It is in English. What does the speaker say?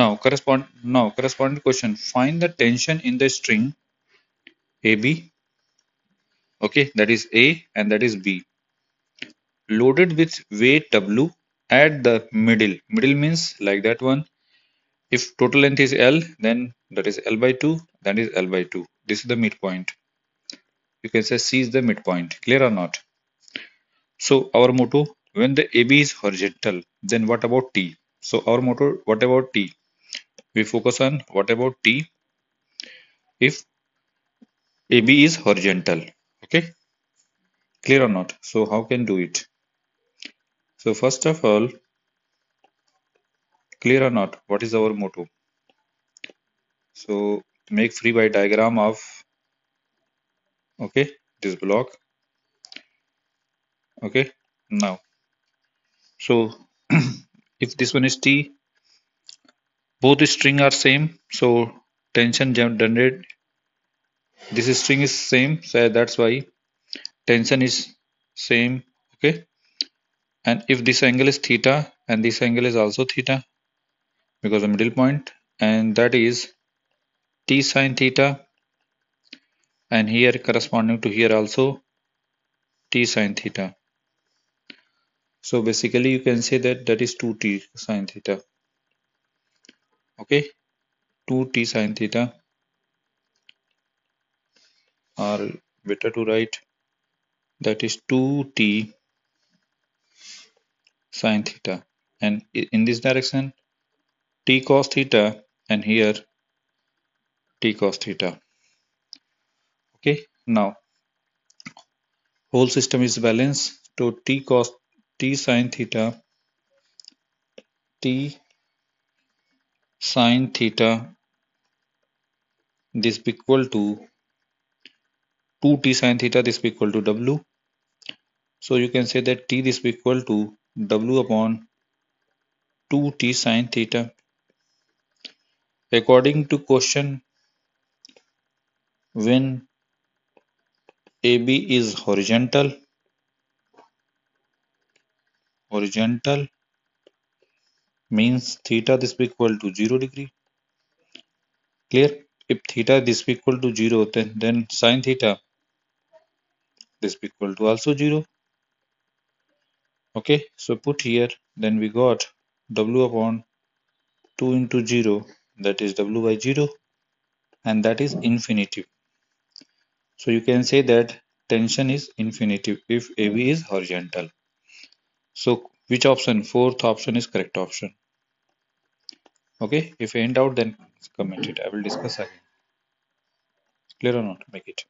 now correspond now corresponding question. Find the tension in the string ab okay that is a and that is b. Loaded with weight w at the middle. Middle means like that one. If total length is l then that is l by 2 that is l by 2 this is the midpoint. You can say c is the midpoint. Clear or not? So our motto when the ab is horizontal then what about t? So our motto what about t we focus on what about t? If ab is horizontal okay? Clear or not? So how can do it? So first of all clear or not what is our motto? So make free body diagram of okay this block okay now. So if this one is t both string are same so tension generated this string is same so that's why tension is same okay? And if this angle is theta and this angle is also theta because the middle point and that is t sine theta and here corresponding to here also t sine theta. So basically you can say that that is 2t sine theta okay. 2t sine theta. Or better to write. That is 2t sine theta. And in this direction t cos theta and here t cos theta. Okay. Now whole system is balanced. So t cos t sine theta t sine theta this be equal to 2t sine theta this be equal to w. So you can say that t this be equal to w upon 2t sine theta. According to question when AB is horizontal horizontal means theta this be equal to 0 degree. Clear? If theta this be equal to 0 then then sine theta this be equal to also 0 okay so put here then we got w upon 2 into 0 that is w by 0 and that is infinitive. So you can say that tension is infinitive if AB is horizontal. So which option? Fourth option is correct option. Okay, if you end out then comment it. I will discuss again. Clear or not? Make it.